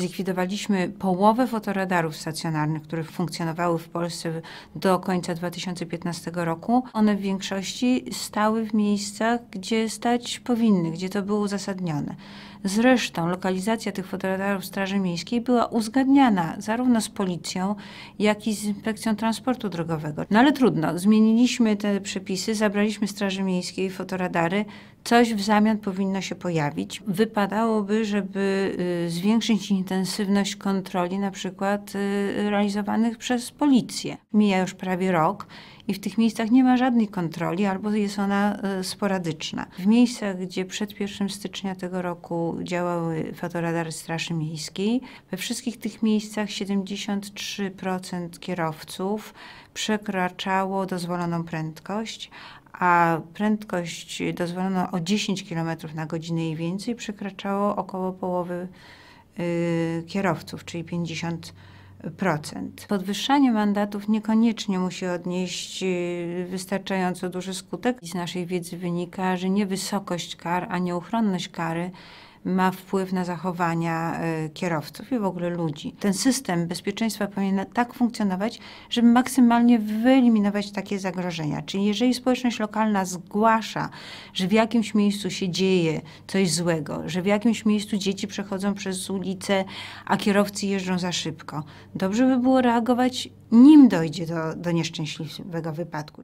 Zlikwidowaliśmy połowę fotoradarów stacjonarnych, które funkcjonowały w Polsce do końca 2015 roku. One w większości stały w miejscach, gdzie stać powinny, gdzie to było uzasadnione. Zresztą lokalizacja tych fotoradarów Straży Miejskiej była uzgadniana zarówno z policją, jak i z inspekcją transportu drogowego. No ale trudno, zmieniliśmy te przepisy, zabraliśmy Straży Miejskiej fotoradary, coś w zamian powinno się pojawić. Wypadałoby, żeby y, zwiększyć intensywność kontroli, na przykład y, realizowanych przez policję. Mija już prawie rok i w tych miejscach nie ma żadnej kontroli albo jest ona y, sporadyczna. W miejscach, gdzie przed 1 stycznia tego roku działały fotoradary Straży Miejskiej, we wszystkich tych miejscach 73% kierowców przekraczało dozwoloną prędkość, a prędkość dozwoloną o 10 km na godzinę i więcej przekraczało około połowy y, kierowców, czyli 50 Podwyższanie mandatów niekoniecznie musi odnieść y, wystarczająco duży skutek. Z naszej wiedzy wynika, że nie wysokość kar, a nieuchronność kary ma wpływ na zachowania y, kierowców i w ogóle ludzi. Ten system bezpieczeństwa powinien tak funkcjonować, żeby maksymalnie wyeliminować takie zagrożenia. Czyli jeżeli społeczność lokalna zgłasza, że w jakimś miejscu się dzieje coś złego, że w jakimś miejscu dzieci przechodzą przez ulicę, a kierowcy jeżdżą za szybko, dobrze by było reagować, nim dojdzie do, do nieszczęśliwego wypadku.